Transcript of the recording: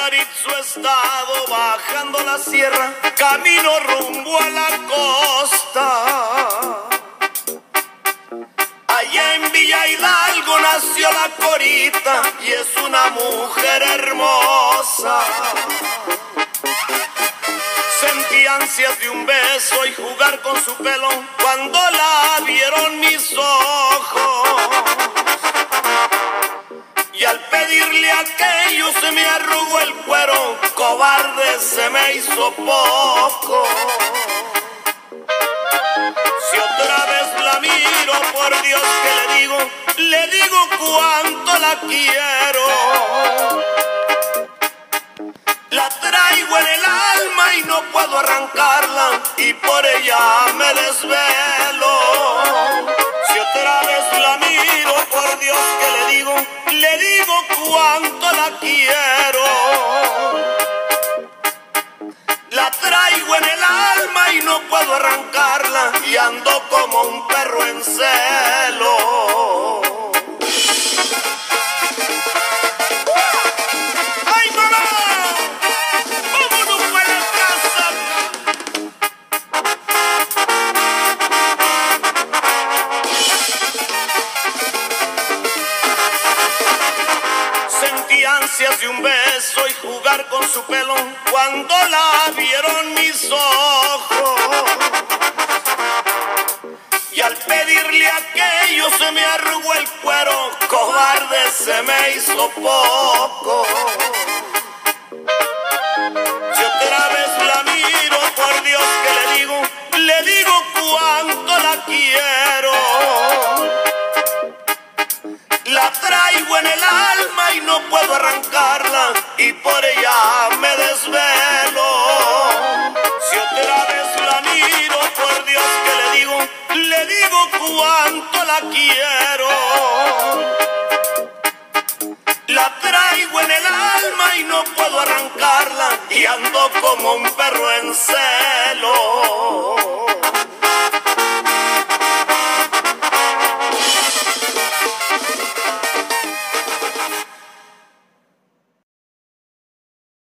Nayarit su estado, bajando la sierra, camino rumbo a la costa. Allá en Villa Hidalgo nació la corita y es una mujer hermosa. Sentí ansias de un beso y jugar con su pelo cuando la vieron mis ojos. Arrugó el cuero, cobarde se me hizo poco. Si otra vez la miro, por Dios que le digo, le digo cuánto la quiero. La traigo en el alma y no puedo arrancarla y por ella me desvelo. Si otra vez la miro, por Dios que le digo, le digo cuánto la quiero. Arrancarla y ando como un perro en celo. Sentí ansias de un beso y jugar con su pelo cuando la vieron pedirle aquello se me arrugó el cuero, cobarde se me hizo poco. Si otra vez la miro, por Dios que le digo, le digo cuánto la quiero. La traigo en el alma y no puedo arrancarla y por ella me desvelo. le digo cuánto la quiero. La traigo en el alma y no puedo arrancarla y ando como un perro en celo.